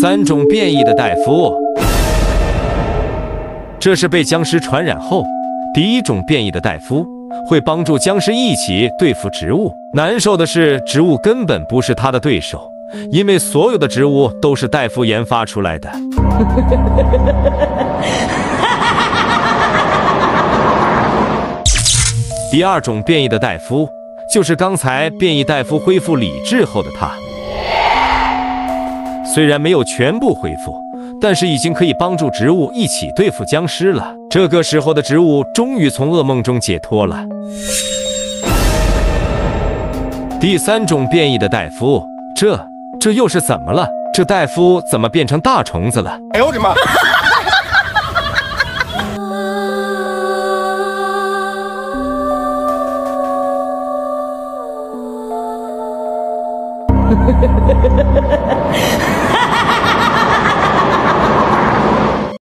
三种变异的戴夫，这是被僵尸传染后第一种变异的戴夫，会帮助僵尸一起对付植物。难受的是，植物根本不是他的对手，因为所有的植物都是戴夫研发出来的。第二种变异的戴夫，就是刚才变异戴夫恢复理智后的他。虽然没有全部恢复，但是已经可以帮助植物一起对付僵尸了。这个时候的植物终于从噩梦中解脱了。第三种变异的戴夫，这这又是怎么了？这戴夫怎么变成大虫子了？哎呦我的妈！Ha ha ha ha ha!